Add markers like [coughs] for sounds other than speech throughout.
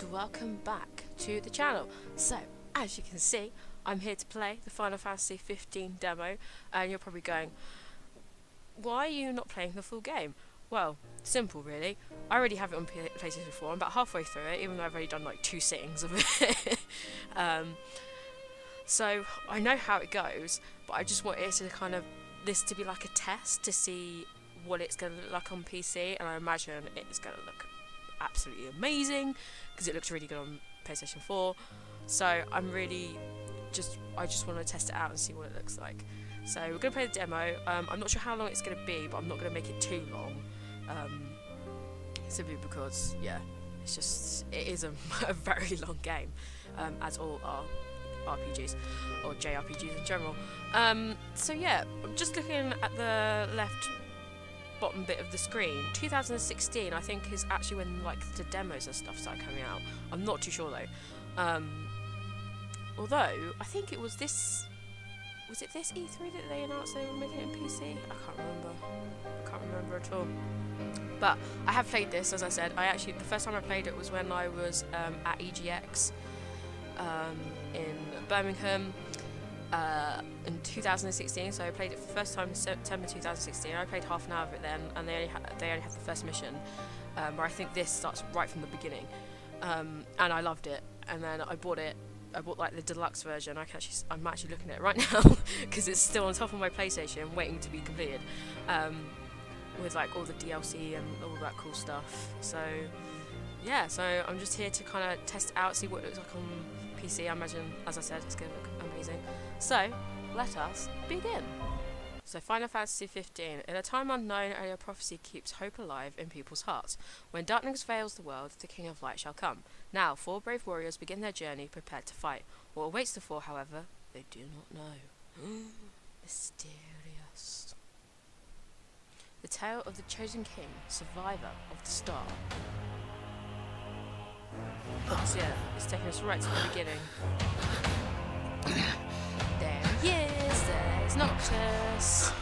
and welcome back to the channel. So, as you can see, I'm here to play the Final Fantasy 15 demo, and you're probably going, why are you not playing the full game? Well, simple really. I already have it on PlayStation 4, I'm about halfway through it, even though I've already done like two sittings of [laughs] it. um, so, I know how it goes, but I just want it to kind of, this to be like a test to see what it's going to look like on PC, and I imagine it's going to look absolutely amazing because it looks really good on PlayStation 4. So I'm really just I just want to test it out and see what it looks like. So we're going to play the demo. Um, I'm not sure how long it's going to be, but I'm not going to make it too long. Um, simply because, yeah, it's just it is a, [laughs] a very long game, um, as all are RPGs or JRPGs in general. Um, so yeah, I'm just looking at the left bottom bit of the screen. 2016, I think, is actually when like the demos and stuff started coming out. I'm not too sure though. Um, although I think it was this. Was it this E3 that they announced they were making it in PC? I can't remember. I can't remember at all. But I have played this, as I said. I actually the first time I played it was when I was um, at EGX um, in Birmingham uh, in 2016. So I played it for the first time in September 2016. I played half an hour of it then, and they only ha- they only had the first mission, um, where I think this starts right from the beginning, um, and I loved it. And then I bought it. I bought like the deluxe version. I can actually, I'm actually looking at it right [laughs] now because it's still on top of my PlayStation, waiting to be completed, um, with like all the DLC and all that cool stuff. So yeah, so I'm just here to kind of test out, see what it looks like on PC. I imagine, as I said, it's going to look amazing. So, let us begin. So Final Fantasy 15. In a time unknown, only a prophecy keeps hope alive in people's hearts. When darkness veils the world, the King of Light shall come. Now, four brave warriors begin their journey, prepared to fight. What awaits the four, however, they do not know. [gasps] Mysterious. The tale of the chosen king, survivor of the star. So yeah, it's taking us right to the beginning. [coughs] noches.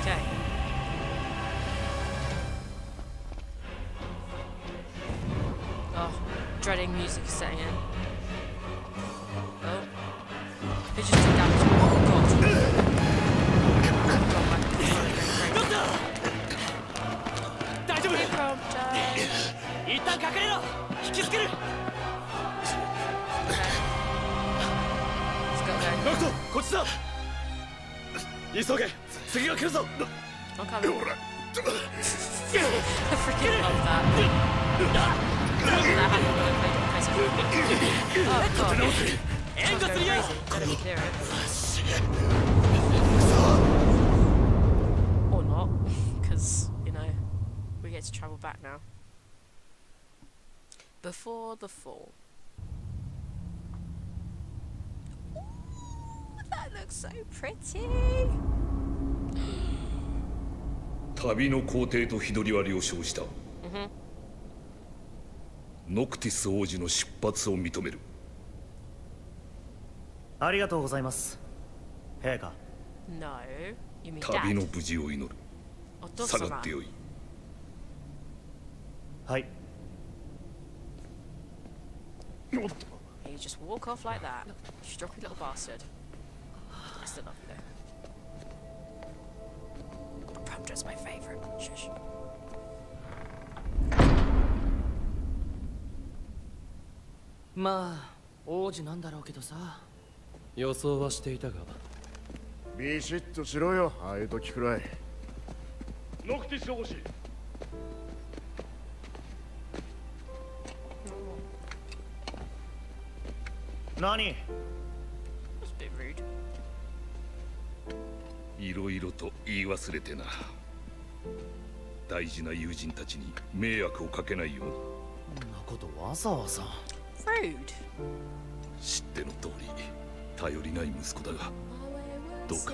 Okay. Oh, dreading music setting in. Back now. Before the fall. Ooh, that looks so pretty. [gasps] 旅の皇帝と日取りは了承した、ノクティス王子の出発を認める。ありがとうございます。陛下。No, 旅の.無事を祈る。下が様ってよいはい You just walk off like that. Stroppy little bastard. I still love you though. Prompter's my favourite. Shush. まあ王子なんだろうけどさ予想はしていたがビシッとしろよああいう時くらいノクティス王子何？いろいろと言い忘れてな。大事な友人たちに迷惑をかけないように。そんなことわざわざ.知っての通り頼りない息子だがどうか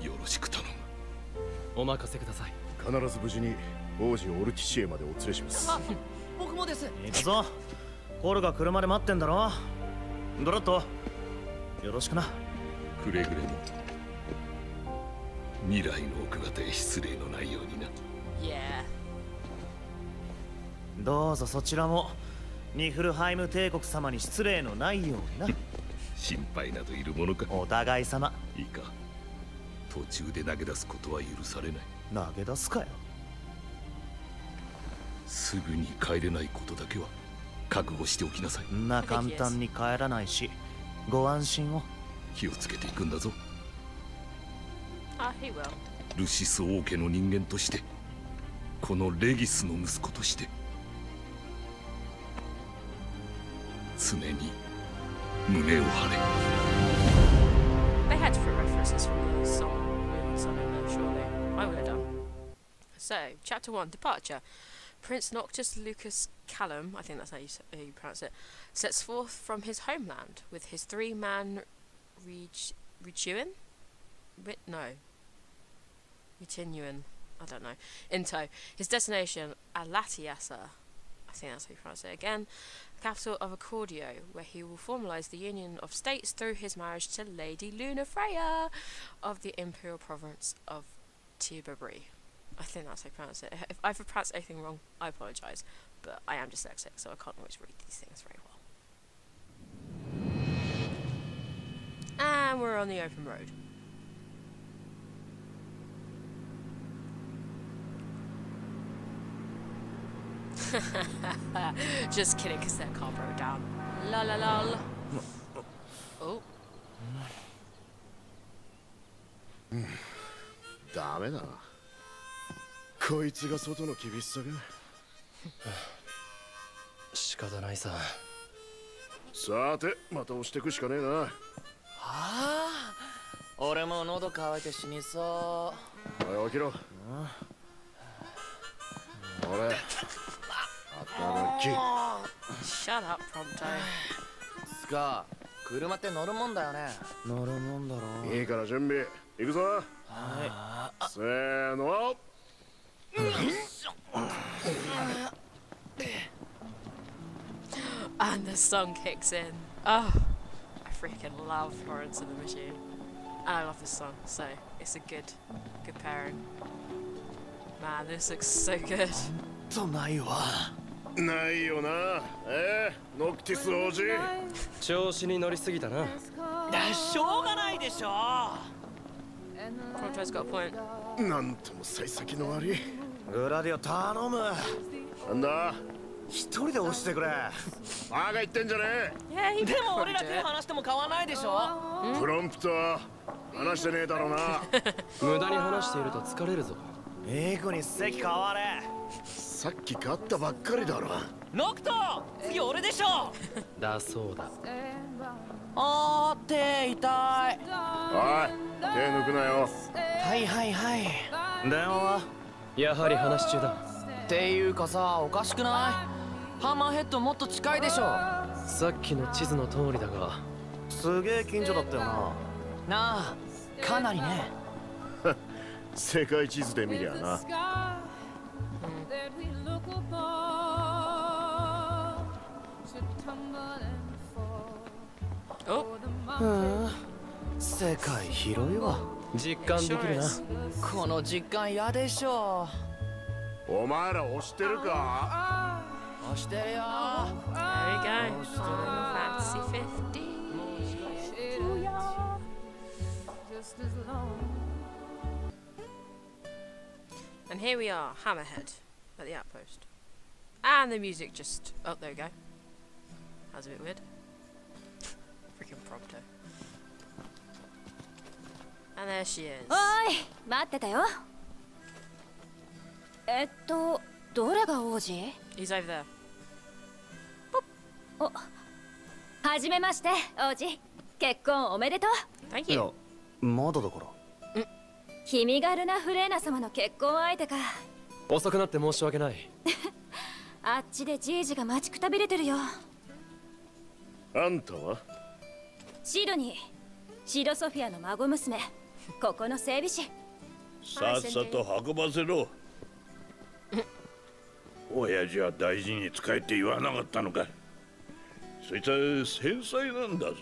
よろしく頼む。お任せください。必ず無事に王子オルティシエまでお連れします。僕もです。行くぞ。コルが車で待ってんだろドラットよろしくな。くれぐれも未来の奥方へ失礼のないようにな。Yeah. どうぞそちらもニフルハイム帝国様に失礼のないようにな。心配などいるものか。お互い様。いいか。途中で投げ出すことは許されない。投げ出すかよ。すぐに帰れないことだけは覚悟しておきなさいんな簡単に帰らないしご安心を気をつけていくんだぞ Ah. ルシス王家の人間としてこのレギスの息子として常に胸を張れ. So, chapter one, departure. Prince Noctis Lucas Callum, I think that's how you, how you pronounce it, sets forth from his homeland with his three-man Reg- Retuin? No. Retinuan. I don't know. In tow. His destination, Alatiasa. I think that's how you pronounce it again. Capital of Accordio, where he will formalise the union of states through his marriage to Lady Luna Freya of the imperial province of Tibabri. I think that's how you pronounce it. If I've pronounced anything wrong, I apologise, but I am dyslexic, so I can't always read these things very well. And we're on the open road. [laughs] Just kidding, because their car broke down. La la la. la. Oh, ダメだなこいつが外の厳しさが [laughs] 仕方ないさ。さてまた押してくしかねえな。ああ。俺も喉乾いて死にそおい起きろ。俺働き。Shut up, Prompto. うつか車って乗るもんだよね。乗るもんだろいいから準備行くぞ。せーの And the song kicks in. Oh, I freaking love Florence and the Machine. And I love this song, so it's a good, good pairing. Man, this looks so good. とないよなええノクティス王子調子に乗りすぎたなしょうがないでしょ Prompto's got a point. なんとも幸先の悪いグラディオ頼む。なんだ？一人で押してくれ。バカ言ってんじゃね he でも俺ら手.離しても買わないでしょ？えプロンプト話してねえだろうな。[laughs] 無駄に話していると疲れるぞ。いい子に席変われ。さっき勝ったばっかりだろ。ノクト次俺でしょ。だそうだ。あー手痛い。おい手抜くなよ。はいはいはい。電話は？やはり話し中だ。っていうかさおかしくない？ハンマーヘッドもっと近いでしょ。さっきの地図の通りだが。すげえ近所だったよな。なあかなりね。[laughs] 世界地図で見りゃな。Oh, 世界広いわ実感でき sure るな is. この実感嫌でしょお前ら押してるか押してるよ There we go. Final Fantasy 15. And here we are, Hammerhead, at the outpost. And the music just... Oh, there we go. That was a bit weird. Freaking prompto. And there she is. おい待ってたよ。えっとどれが王子？He's over there. はじめまして王子。結婚おめでとう。Thank い you. やまだだから。君がルナ・フレーナ様の結婚相手か。遅くなって申し訳ない。[laughs] あっちでじいじが待ちくたびれてるよ。あんたは？シドニー。シドソフィアの孫娘ここの整備士。さっさと運ばせろ。親父は大事に使えって言わなかったのか。そいつは繊細なんだぞ。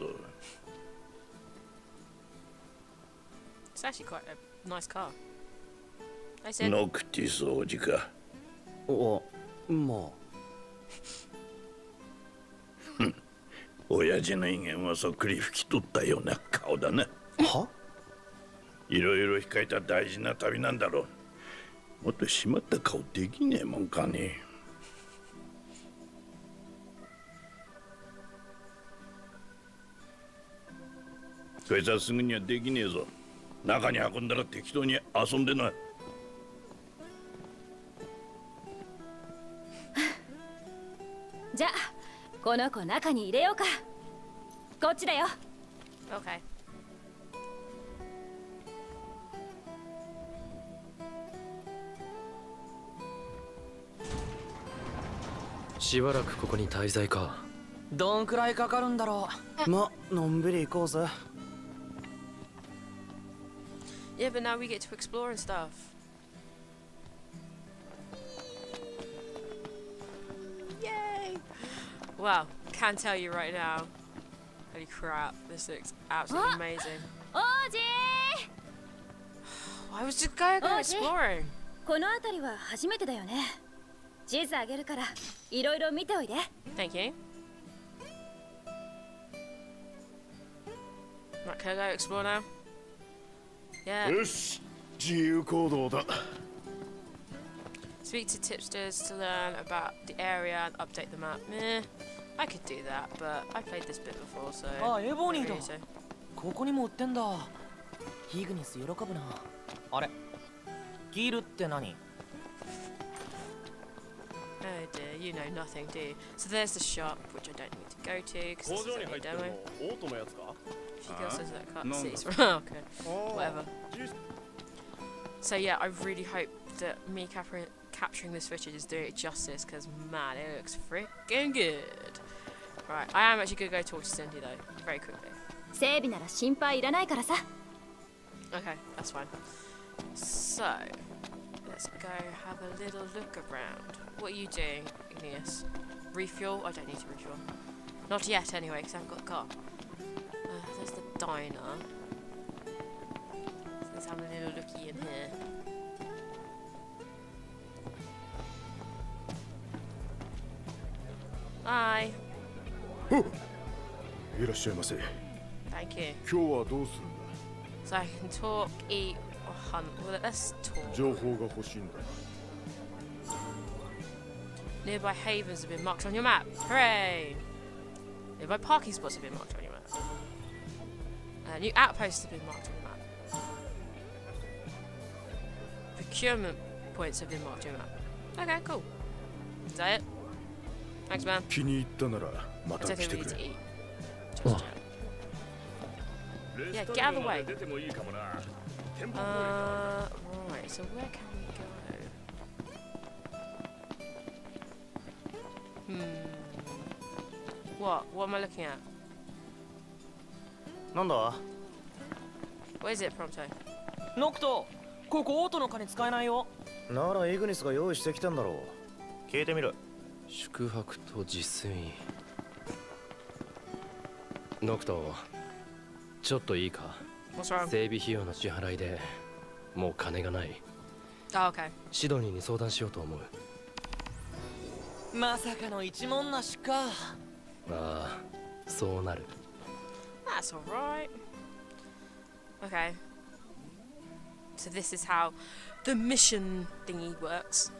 It's actually quite a nice car. I said, ノクティス王子か。おま [laughs] 親父の威厳はそっくり拭き取ったような顔だな。は？いろいろ控えた大事な旅なんだろう。もっと締まった顔できねえもんかね。そいつはすぐにはできねえぞ。中に運んだら適当に遊んでな [laughs] じゃあこの子中に入れようか。こっちだよ。Okay. しばらくここに滞在かどんくらいかかるんだろまのんびり行こうぜ Yeah, but now we get to explore and stuff. Yay! Wow, can tell you right now. Holy crap, this looks absolutely Ah! amazing. 王子 I was just going, going Oh, exploring. この辺りは初めてだよね地図あげるからいろいろ見ておいで Thank you. Right, can I go explore now? Yeah. よし自由行動だ Speak to tipsters to learn about the area and update the map. Meh. I could do that, but I played this bit before, so. あエボニーだ.ここにも売ってんだヒグニス喜ぶなあれギルって何 Oh dear, you know nothing, do you? So there's the shop, which I don't need to go to because it's only a demo. If you says that, I can't see. [laughs] okay. Oh, oh, Whatever. So yeah, I really hope that me capturing this footage is doing it justice because man, it looks freaking good. Right, I am actually gonna go talk to Cindy though, very quickly. Okay, that's fine. So, let's go have a little look around. What are you doing, Igneous? Refuel? I don't need to refuel. Not yet, anyway, because I haven't got the car. Uh, there's the diner. Let's have a little looky in here. Hi. いらっしゃいませ Thank you. 今日はどうするん So I can talk, eat, or hunt. Well, let's talk. だ情報が欲しいんだ Nearby havens have been marked on your map. Hooray! Nearby parking spots have been marked on your map. Uh, new outposts have been marked on your map. Procurement points have been marked on your map. Okay, cool. Is that it? Thanks, man. Is there anything we need to eat? Oh. Yeah, get out of the way. Uh, right, so where can we... What? What am I looking at? なんだ What is it, Prompto? ノクトここオートの金使えないよならイグニスが用意してきたんだろう聞いてみる宿泊と自炊ノクトちょっといいか What's wrong? 整備費用の支払いでもう金がない Oh, okay. シドニーに相談しようと思うまさかの一文なしか ああそうなる That's alright. Okay. So this is how the mission thingy works.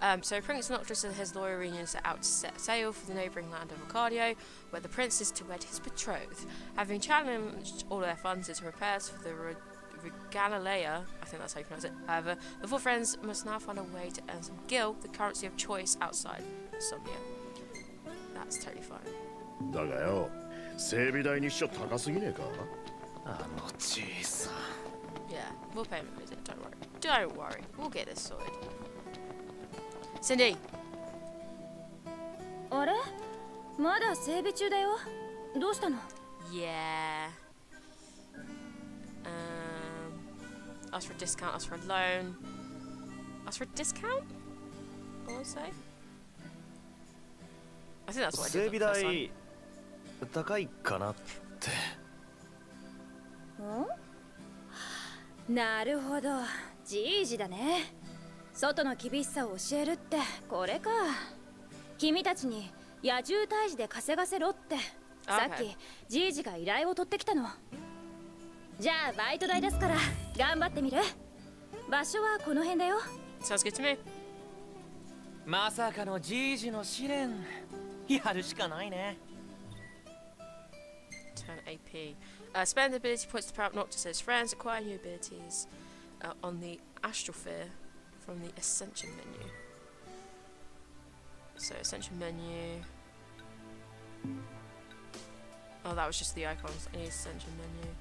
Um, so Prince Noctis and his lawyer reunion set out to set sail for the neighbouring land of Arcadio, where the prince is to wed his betrothed. Having challenged all their funds into repairs for the Re- Regalalea, I think that's how you pronounce it. However, the four friends must now find a way to earn some gil, the currency of choice outside Somnia. That's totally fine. だがよ整備代にしちゃ高すぎねえかあのじいさん Yeah, we'll pay him a visit, don't worry. Don't worry, we'll get this sorted. Cindy! あれまだ整備中だよどうしたの Yeah. Um, ask for a discount, ask for a loan. Ask for a discount? I want to say. I think that's what I 整 did 備 the first time. 代 高いかなって。ん？なるほど。じいじだね。外の厳しさを教えるってこれか。君たちに野獣退治で稼がせろって。さっきじいじが依頼を取ってきたの。じゃあバイト代ですから頑張ってみる。場所はこの辺だよ。Sounds good to me. まさかのじいじの試練。やるしかないね Turn AP. Uh, spend ability points to power up Noctis' friends. Acquire new abilities uh, on the Astral Sphere from the Ascension menu. So, Ascension menu. Oh, that was just the icons. I need Ascension menu.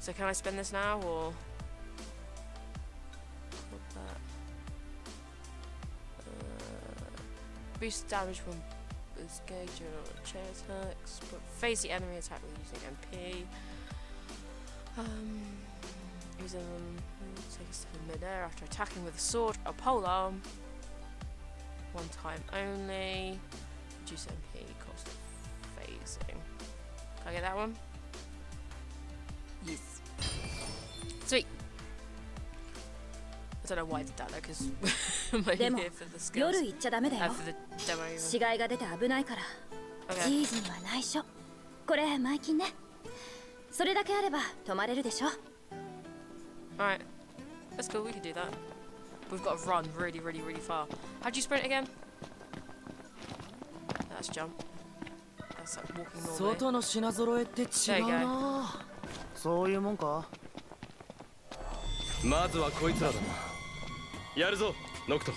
So, can I spend this now or. Uh, boost damage when is gauge or chair attacks, but face the enemy attack with using MP. Um, using them, take a step in midair after attacking with a sword or pole arm. One time only. Reduce MP cost of phasing. Can I get that one? Yes. Sweet. I don't know why I did that though, because I'm only でも here for the skills. 夜行っちゃダメだ Uh, よ for the demo. even. 死骸が出て危ないから Okay. じいじには内緒これ前金ねそれだけあれば泊まれるでしょ Alright. That's cool, we can do that. We've got to run really, really, really far. How'd you sprint again? That's jump. That's like walking normally. 外の品揃えって違うなそういうもんかまずはこいつらだな Yaruzo, Nocto.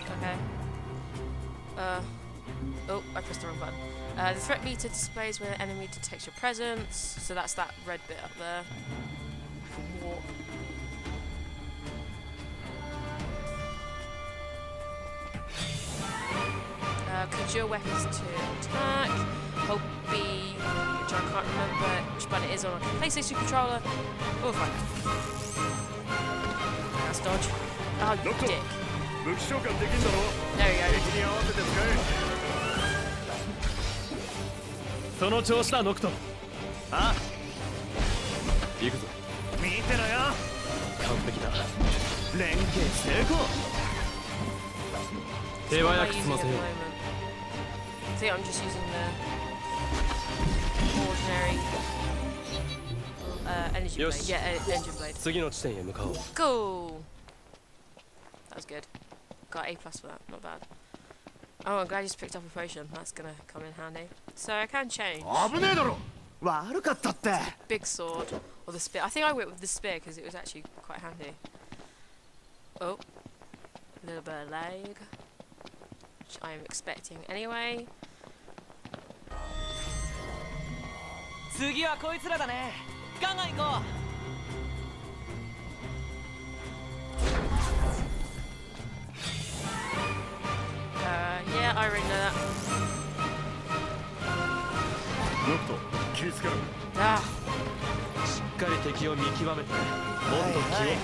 Okay. Uh. Oh, I pressed the wrong button. Uh, the threat meter displays where the enemy detects your presence. So that's that red bit up there. I can walk. Uh, conjure weapons to attack. Hold B, which I can't remember which button it is on a PlayStation controller. Oh, we'll find out. That's dodge. Oh, you Doctor. dick. There we go. その調子だノクトあ行くぞ見てろよ完璧だ連携成功手早く済ませよ? I think I'm just using the ordinary uh, energy Yes. blade. Yeah, e- engine blade. 次 good. Got A plus for that. Not bad. Oh, I'm glad you just picked up a potion. That's gonna come in handy. So I can change 危ねえだろ悪かったって big sword or the spear. I think I went with the spear because it was actually quite handy. Oh, a little bit of lag, which I'm expecting anyway. 次はこいつらだね けろ Ah, しっかり敵を見極めてもっと気を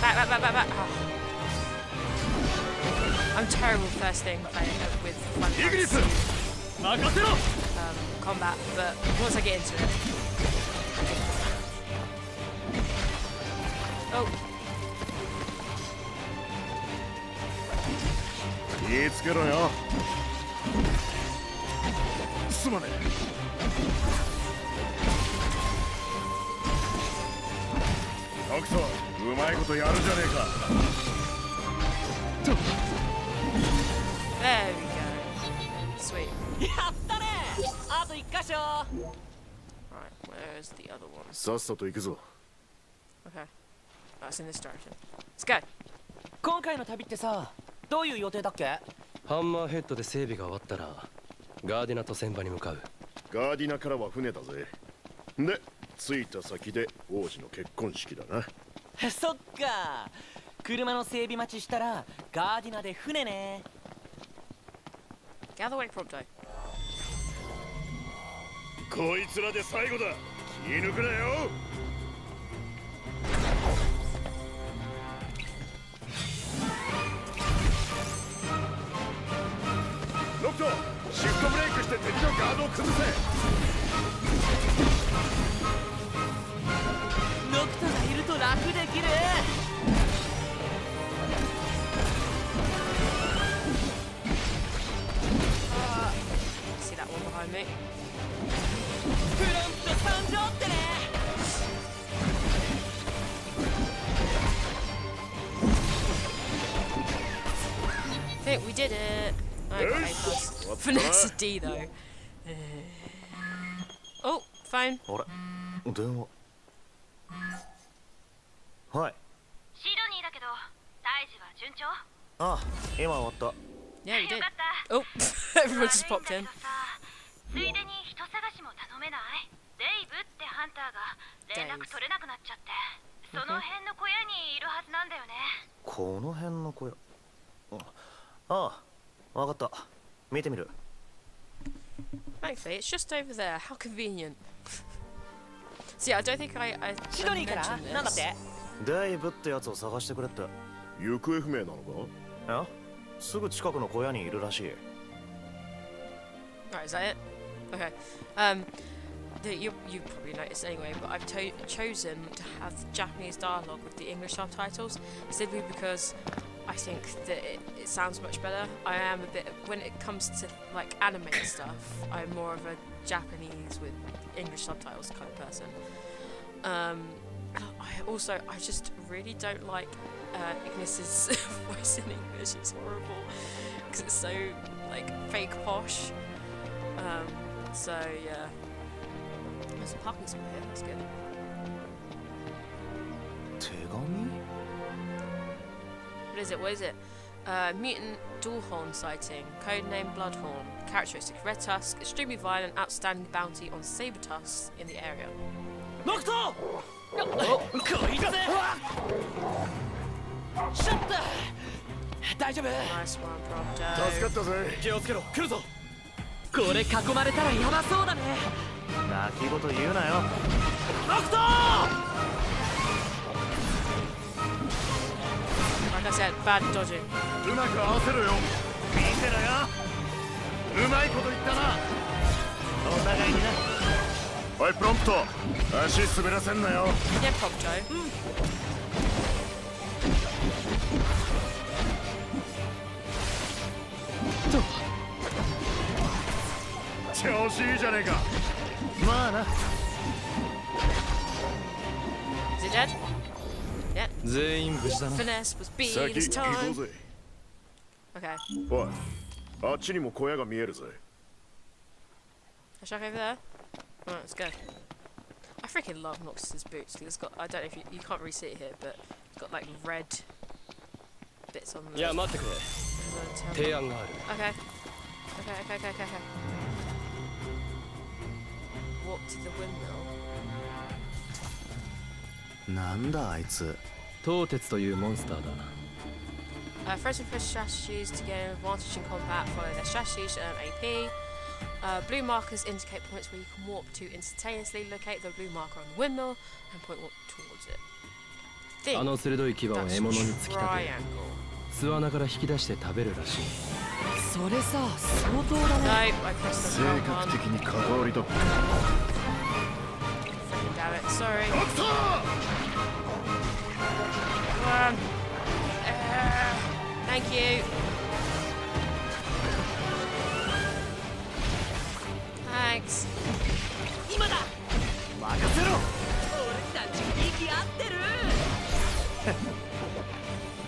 back, back, back, back. Ah. I'm terrible uh, with せろ um, combat, but once I get into it. Oh, 気ぃつけろよすまねえうまいことやるじゃねえか there we go. Sweet. う [laughs] やったねあと一箇所 Right, where's the other one? さっさと行くぞ Okay. That's in this direction. Let's go. 今回の旅ってさどういう予定だっけ？ハンマーヘッドで整備が終わったらガーディナと船場に向かうガーディナからは船だぜ。で着いた先で王子の結婚式だな。[laughs] そっか。車の整備待ちしたらガーディナで船ね。Gather weight prompto. こいつらで最後だ。気抜くなよ。ノクトシフトブレイクして敵のガードを崩せ楽できる See that one behind me? フロント参上ってね I think we did it. I got D though. Oh, phone. あれ電話。はい。シドニーだけど大事は順調？あ今終わった。Yeah, Oh, [laughs] everyone just popped in. ついでに人探しも頼めない？デイブってハンターが連絡取れなくなっちゃって。その辺の小屋にいるはずなんだよね。この辺の小屋。ああわかった見てみる Thankfully, it's just over there. How convenient. See, I don't think I, I シドニーから mentioned なんだっ this. てデイブってやつを探してくれって行方不明なのかえすぐ近くの小屋にいるらしい Right, is that it? Okay. Um, the, you you probably noticed anyway, but I've to- chosen to have Japanese dialogue with the English subtitles simply because I think that it, it sounds much better. I am a bit when it comes to like anime stuff. I'm more of a Japanese with English subtitles kind of person. Um, I also I just really don't like uh, Ignis's [laughs] voice in English. It's horrible because it's so like fake posh. Um, so yeah. There's a parking spot here, that's good. What is it? What is it? Uh, mutant Dualhorn sighting, codename Bloodhorn. Characteristic red tusk, extremely violent, outstanding bounty on saber tusks in the area. ノクトこいつシャッター大丈夫 Nice one, 助か Prompto. ったぜ気をつけろ来るぞこれ囲まれたらヤバそうだね泣き言言うなよノクト Like I said, bad dodging. うまく合わせろよ。見てろよ。うまいこと言ったな。お互いにな。おいプロンプト。足滑らせんなよ。Yeah, Prompto. 調子いいじゃねえか。まあな全員無事だな Finesse was beat 先 this 行こ time. うぜ Okay. おいあっちにも小屋が見えるぜ Let's check over there. Alright, let's go. I freaking love Noxus's boots. 'cause It's got I don't know if you, you can't really see it here, but it's got like red bits on the. いや待ってくれ the 提 temple. 案がある Okay. Okay, okay, okay, okay, okay. Walk to the windmill. なんだあいつ 東鉄というモンスターだ Uh, first and first strategies to gain advantage in combat. Follow their strategies to earn AP. Uh, blue markers indicate points where you can warp to instantaneously. Locate the blue marker on the windmill and point warp towards it. あの鋭い牙を獲物に突き立て.巣穴から引き出して食べるらしいそれさ相当だね性格.的に関わりだ. Sorry. On. Uh, thank you. Thanks. 今だ任せろ俺たち息合ってる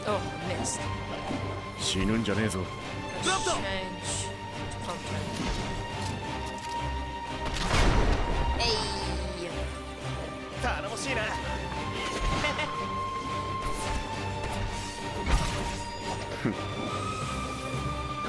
Oh, missed. 死ぬんじゃねえぞ Let's Drop them. change to pumpkin. Hey. 頼もしいな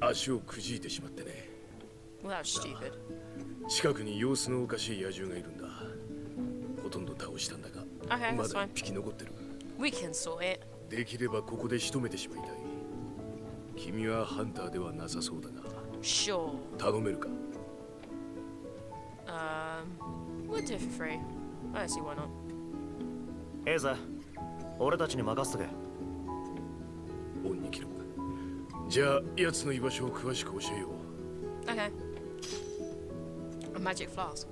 足をくじいてしまってね.近くに様子のおかしい野獣がいるんだほとんど倒したんだが Okay, まだ.一匹残ってる We can sort it. できればここで仕留めてしまいたい君はハンターではなさそうだが Sure. 頼めるか？Um, we'll do it for free. I see why not. ええぜ俺たちに任せとけ じゃあ奴の居場所を詳しく教えよ Okay. A magic flask.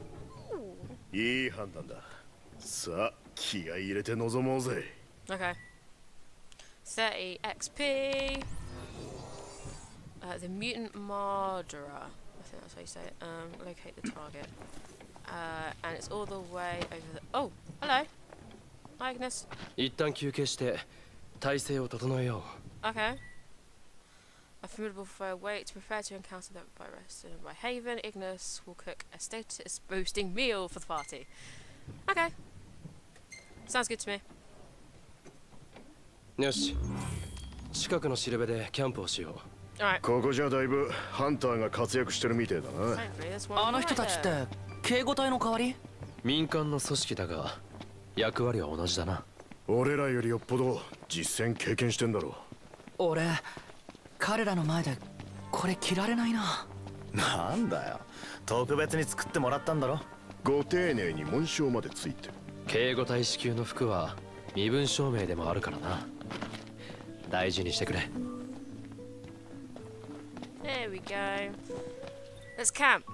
いい判断ださあ気合い入れて臨もうぜ Okay. 30 XP. Uh, the mutant murderer. I think that's how you say it. Um, locate the target. Uh, and it's all the way over the. Oh, hello. Hi, Agnes. 一旦休憩して体勢を整えよ Okay. A formidable foe waits, prepare to encounter them by rest and by Haven. Ignis will cook a status boosting meal for the party. Okay. Sounds good to me. うよし近くのしるべでキャンプをしよ Alright. ここじゃだいぶハンターが活躍してるみてえだなあの人たちっ right て警護隊の代わりう民間の組織だが役割は同じだな俺らよりよっぽど実戦経験してんだろ俺彼らの前でこれ着られないななんだよ特別に作ってもらったんだろご丁寧に紋章までついてる警護隊支給の服は身分証明でもあるからな大事にしてくれ There we go. Let's camp.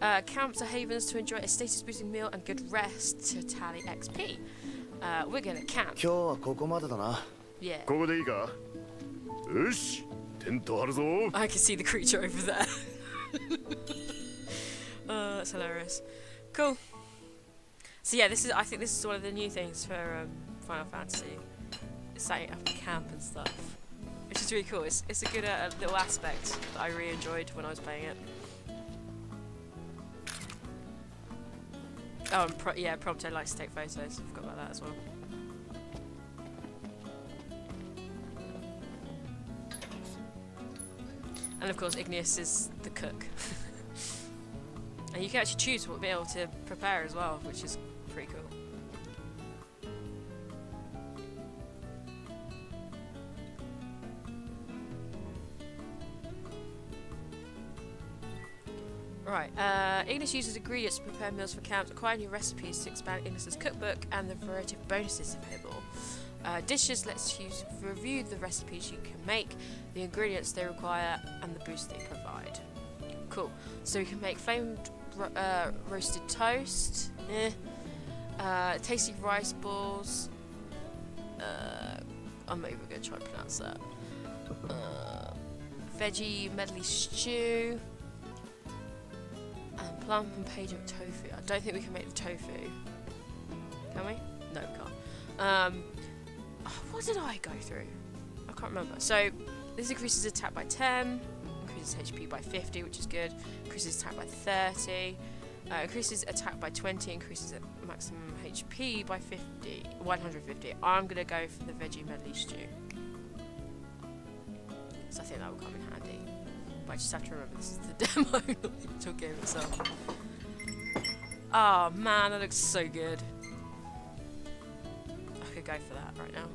Uh, camps are havens to enjoy a status boosting meal and good rest to tally XP. Uh, we're gonna camp. 今日はここまでだな Yeah. ここでいいかよし I can see the creature over there. [laughs] uh, that's hilarious. Cool. So yeah, this is. I think this is one of the new things for um, Final Fantasy, setting up a camp and stuff, which is really cool. It's it's a good uh, little aspect that I really enjoyed when I was playing it. Oh, and pro- yeah, Prompto likes to take photos. I forgot about that as well. And of course, Igneous is the cook. [laughs] and you can actually choose what meal to prepare as well, which is pretty cool. Right, uh, Ignis uses ingredients to prepare meals for camps, acquire new recipes to expand Ignis's cookbook and the variety of bonuses available. Uh, dishes lets you review the recipes you can make, the ingredients they require, and the boost they provide. Cool. So you can make flamed ro- uh, roasted toast, eh, uh, tasty rice balls. Uh, I'm not even going to try to pronounce that. Uh, veggie medley stew. And plum and page of tofu. I don't think we can make the tofu. Can we? No, we can't. Um, what did I go through? I can't remember. So this increases attack by 10, increases HP by 50, which is good. Increases attack by 30. Uh, increases attack by 20, increases maximum HP by 50, 150. I'm gonna go for the veggie medley stew. So I think that will come in handy. But I just have to remember this is the [laughs] demo, not the actual game itself. Oh man, that looks so good. I could go for that right now.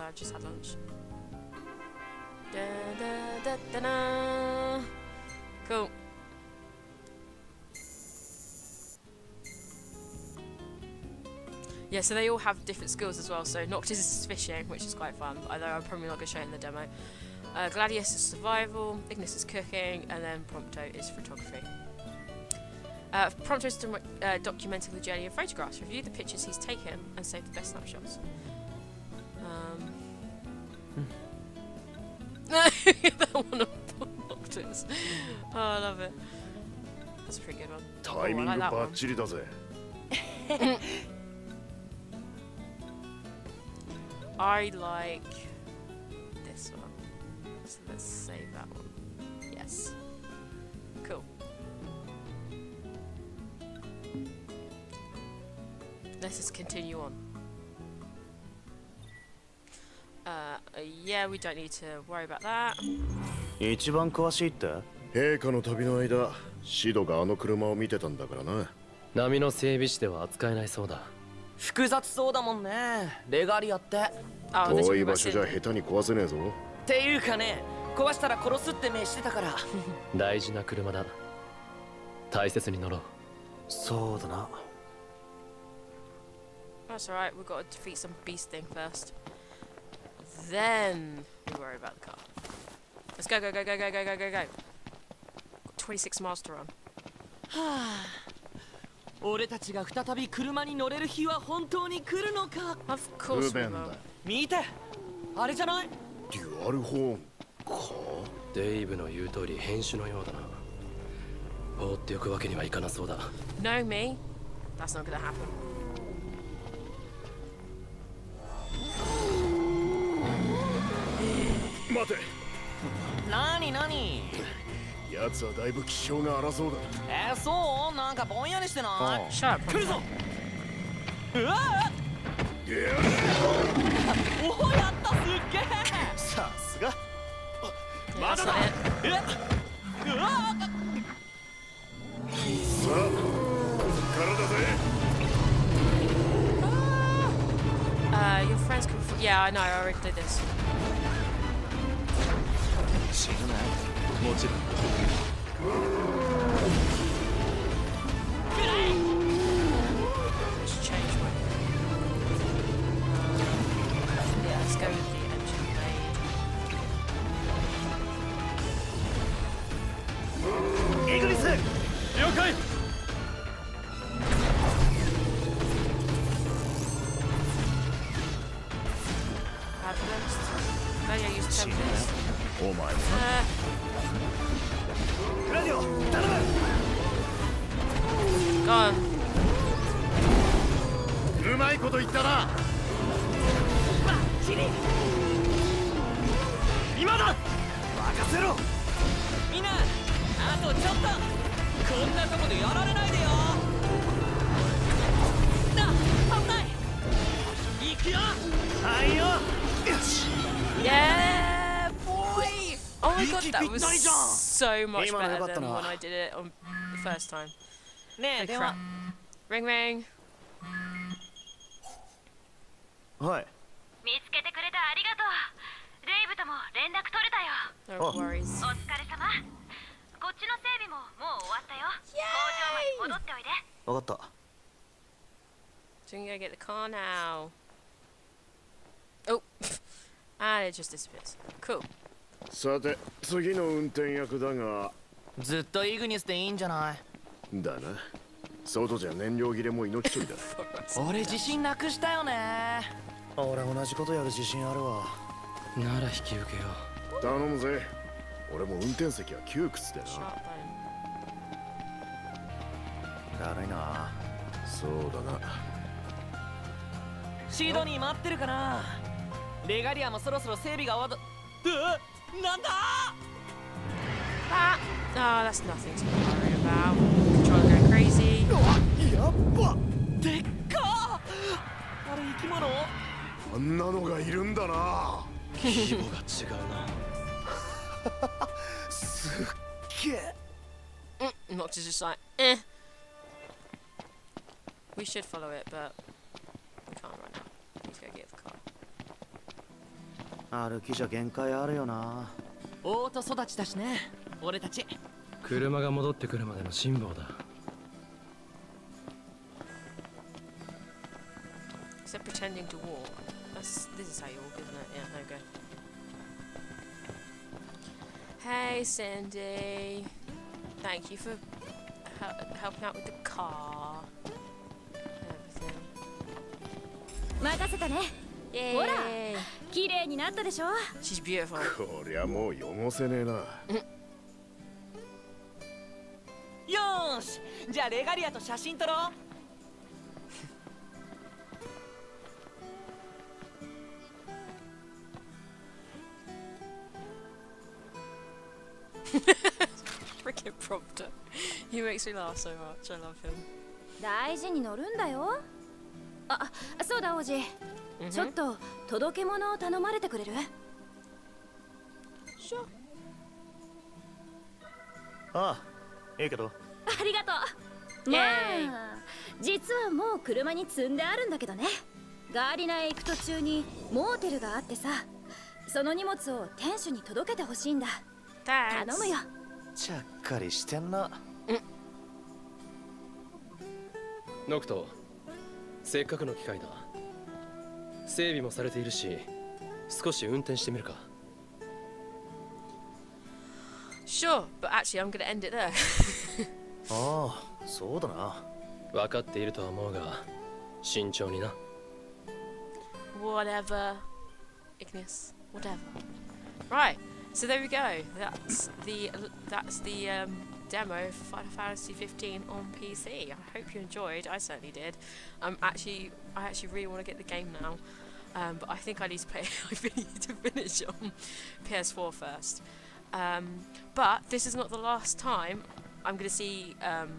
I've just had lunch. Da, da, da, da. Cool. Yeah, so they all have different skills as well. So Noctis is fishing, which is quite fun, although I'm probably not going to show it in the demo. Uh, Gladius is survival, Ignis is cooking, and then Prompto is photography. Uh, Prompto is uh, documenting the journey in photographs. Review the pictures he's taken and save the best snapshots. [laughs] that one of the doctors. Oh, I love it. That's a pretty good one. Oh, I like that one. [laughs] I like this one. So let's save that one. Yes. Cool. Let's just continue on. Yeah, we don't need to worry about that. 一番詳しいって？陛下の旅の間シドがあの車を見てたんだからな。波の整備士では扱えないそうだ。複雑そうだもんね。レガリアって。Oh, 遠い場所じゃ.下手に壊せねえぞ。っていうかね壊したら殺すって目してたから。[laughs] 大事な車だ。大切に乗ろう。そうだな。That's alright, we've got to defeat some beast thing first. Then we worry about the car. Let's go, go, go, go, go, go, go, go, go. Got 26 miles to run. 俺たちが再び車に乗れる日は本当に来るのか Of 不 course we 便だ will. 見てあれじゃないデュアルホーンかデイブの言う通り変種のようだな放っておくわけにはいかなそうだ No me. That's not gonna happen. 待て。なになに奴はだいぶ気性が荒そうだ。えー、そう？なんかぼんやりしてない？Shut up. 来るぞ。うわいや。おおやったすっげえ。さすが。that's not it. えうわさあからだぜ。Uh, your friends can. F- yeah, I know. I already did this. 死ぬなもちろん せろ。みんなあとちょっと。こんなとこでやられないでよ。な危ない行くよ。はいおよし。イエーイボーイおいしかったじゃん so much better than when I did it on the first time. ねえ電話 ring ring. はい。見つけてくれてありがとう。デイブとも連絡取れたよ。Oh. お.疲れ様。こっちの整備ももう終わったよ。工場まで戻っておいで。分かった。Go get the car now. Oh, and it just disappears. Cool. さて次の運転役だが。ずっとイグニスでいいんじゃない？だな。外じゃ燃料切れも命取りだ。[laughs] 俺自信なくしたよね。俺同じことやる自信あるわなら引き受けよ頼むぜ。俺も運転席は窮屈でな.だるいな。そうだな。シードニー待ってるかな。レガリアもそろそろ整備が終わっなんだ？Ah! Oh, that's nothing to worry about. Controller going crazy. やっばでっかあれ生き物？あんなのがいるんだな規模が違うなすっげえ Mm, Not to just like, eh. We should follow it, but we can't right now. Let's go get the car. 歩きじゃ限界あるよなオート育ちだしね俺たち車が戻ってくるまでの辛抱だ Except pretending to walk. That's this is how you walk, isn't it? Yeah, there we go. Hey, Cindy. Thank you for hel- helping out with the car. Everything. 任せたね Yay! ほら綺麗になったでしょ She's beautiful. こりゃもう汚せねえなよーしじゃあレガリアと写真撮ろう [laughs] Freaking prompter. He makes me laugh so much. I love him. 大事に乗るんだよあそうだ王子 Mhm. ちょっと届け物を頼まれてくれる？Sure. ああいいけど [laughs] ありがとうまあ実はもう車に積んであるんだけどねガーリナへ行く途中にモーテルがあってさその荷物を店主に届けてほしいんだ頼むよ。ちゃっかりしてんな。ノクトせっかくの機会だ。整備もされているし少し運転してみるか。Sure, but actually, I'm going to end it there. [laughs] ああそうだな。分かっているとは思うが慎重にな。Whatever, Ignis, whatever. Right, so there we go. That's the that's the um, demo of Final Fantasy 15 on PC. I hope you enjoyed. I certainly did. I'm actually I actually really want to get the game now, um, but I think I need to play. [laughs] I need to finish on PS4 first. Um, but this is not the last time I'm going to see um,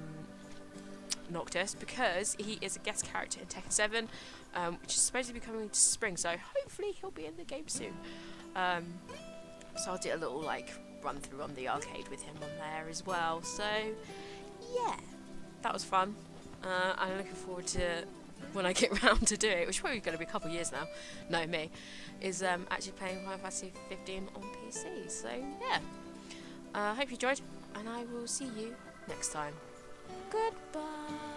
Noctis because he is a guest character in Tekken 7, um, which is supposed to be coming to spring. So hopefully he'll be in the game soon so I'll do a little like run through on the arcade with him on there as well. So yeah, that was fun. Uh, I'm looking forward to when I [laughs] get round to do it, which probably going to be a couple of years now. No, me is um, actually playing Final Fantasy 15 on PC. So yeah, I uh, hope you enjoyed, and I will see you next time. Goodbye.